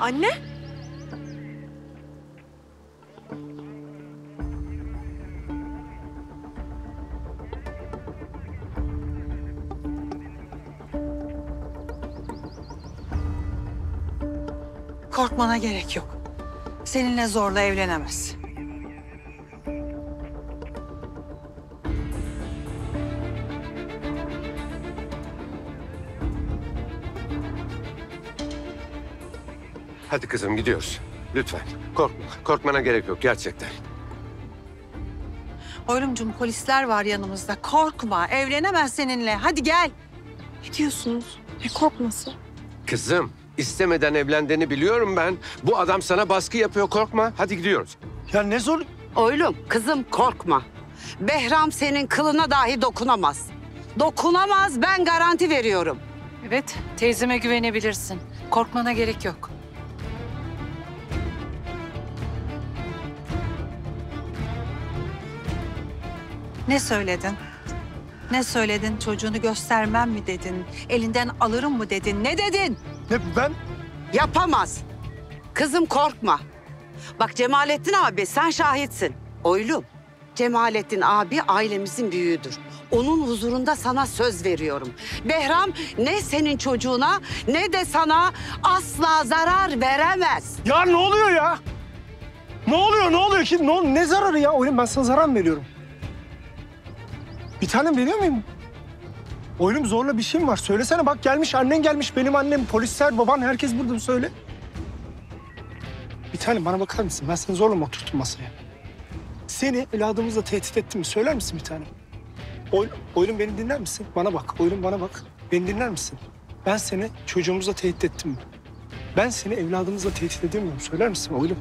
Anne? Korkmana gerek yok. Seninle zorla evlenemez. Hadi kızım gidiyoruz. Lütfen. Korkma. Korkmana gerek yok gerçekten. Oylumcum polisler var yanımızda. Korkma. Evlenemez seninle. Hadi gel. Ne diyorsunuz? Ne korkması? Kızım istemeden evlendiğini biliyorum ben. Bu adam sana baskı yapıyor korkma. Hadi gidiyoruz. Ya ne zor... Oylum kızım korkma. Behram senin kılına dahi dokunamaz. Dokunamaz ben garanti veriyorum. Evet, teyzeme güvenebilirsin. Korkmana gerek yok. Ne söyledin? Ne söyledin? Çocuğunu göstermem mi dedin? Elinden alırım mı dedin? Ne dedin? Ne ben... Yapamaz. Kızım korkma. Bak Cemalettin abi sen şahitsin. Oylum. Cemalettin abi ailemizin büyüğüdür. Onun huzurunda sana söz veriyorum. Behram ne senin çocuğuna ne de sana asla zarar veremez. Ya ne oluyor ya? Ne oluyor, ne oluyor ki? Ne, ne zararı ya? Oğlum ben sana zarar mı veriyorum? Bir tanem veriyor muyum? Oğlum zorla bir şey mi var? Söylesene bak gelmiş, annen gelmiş, benim annem, polisler, baban, herkes burada söyle. Bir tanem bana bakar mısın? Ben seni zorla mı oturttum masaya? Seni evladımızla tehdit ettim mi? Söyler misin bir tanem? Oğlum beni dinler misin? Bana bak, oğlum bana bak. Beni dinler misin? Ben seni çocuğumuzla tehdit ettim mi? Ben seni evladımızla tehdit ediyor muyum? Söyler misin oğlum?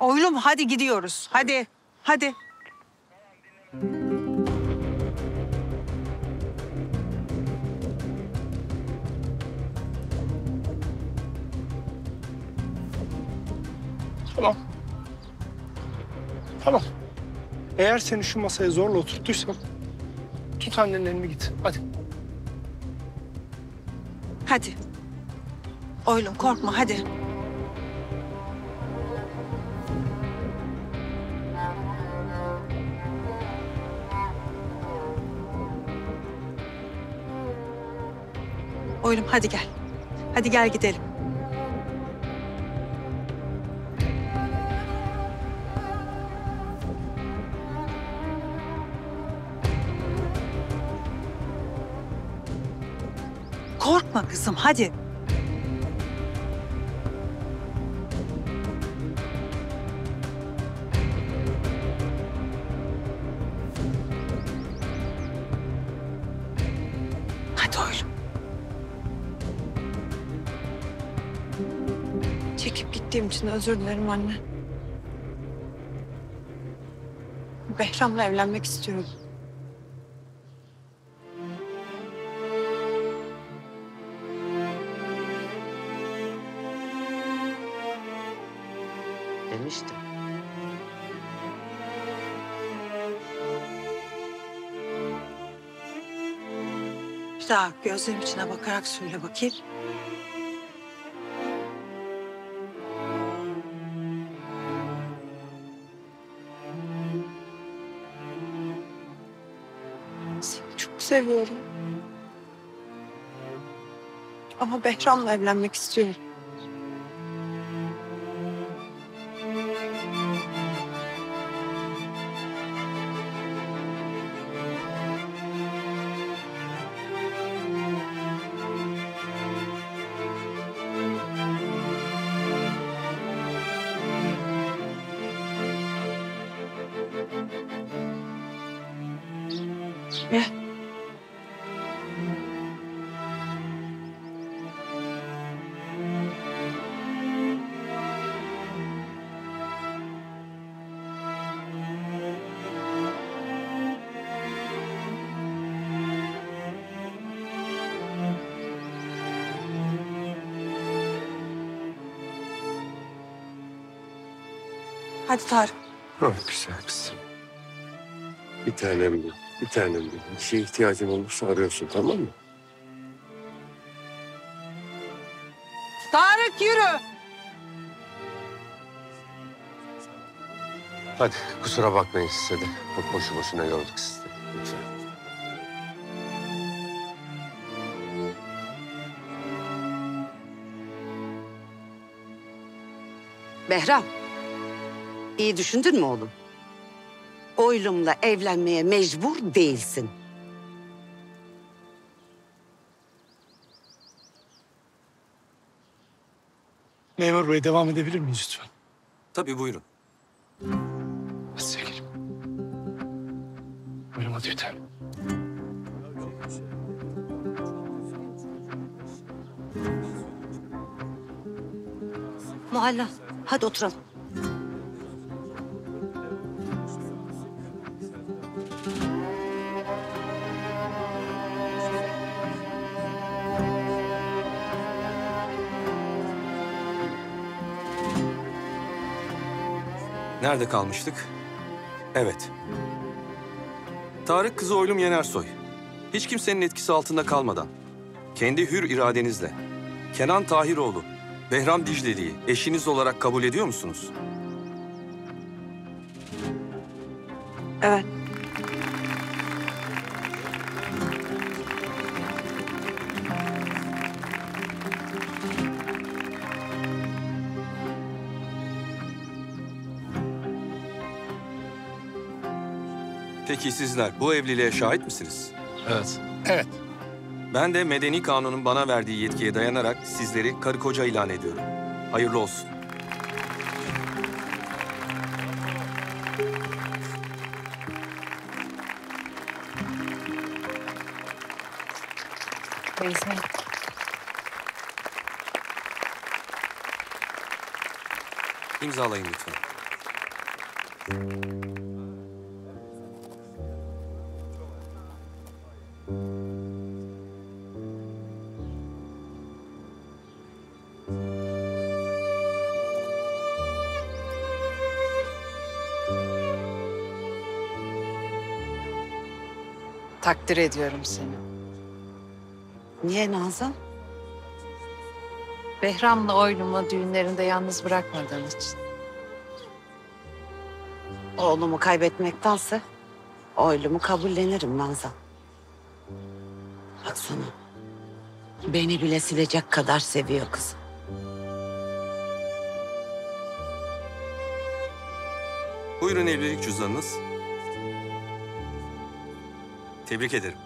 Oylum hadi gidiyoruz. Hadi. Hadi. Tamam. Tamam. Eğer seni şu masaya zorla oturttuysam tut annenin elini git. Hadi. Hadi. Oylum korkma hadi. Oylum hadi gel. Hadi gel gidelim. Korkma kızım hadi. Hadi. Çekip gittiğim için özür dilerim anne. Behram'la evlenmek istiyorum. Bir daha gözlerim içine bakarak söyle bakayım. Seni çok seviyorum. Ama Behram'la evlenmek istiyorum. Gel. Hadi Tarık. Oh, güzel kızım. Bir tanem benim. Bir tanem benim. Bir şeye ihtiyacın olursa arıyorsun tamam mı? Tarık yürü. Hadi kusura bakmayın size de. Çok boşu boşuna yorduk sizi. de. Lütfen. Behram. iyi düşündün mü oğlum? Oylumla evlenmeye mecbur değilsin. Memur bey devam edebilir miyiz lütfen? Tabii buyurun. Hadi sevgilim. Buyurun hadi bir tanem. Muhalla hadi oturalım. Nerede kalmıştık? Evet. Tarık kızı Oylum Yenersoy. Hiç kimsenin etkisi altında kalmadan, kendi hür iradenizle Kenan Tahiroğlu, Behram Dicleli'yi eşiniz olarak kabul ediyor musunuz? Evet. Peki sizler bu evliliğe şahit misiniz? Evet. Evet. Ben de medeni kanunun bana verdiği yetkiye dayanarak sizleri karı koca ilan ediyorum. Hayırlı olsun. Beyza. İmzalayın lütfen. Takdir ediyorum seni. Niye Nazan? Behram'la Oylum'u düğünlerinde yalnız bırakmadığın için. Oğlumu kaybetmektense oylumu kabullenirim Nazan. Baksana. Beni bile silecek kadar seviyor kızım. Buyurun evlilik cüzdanınız. Tebrik ederim.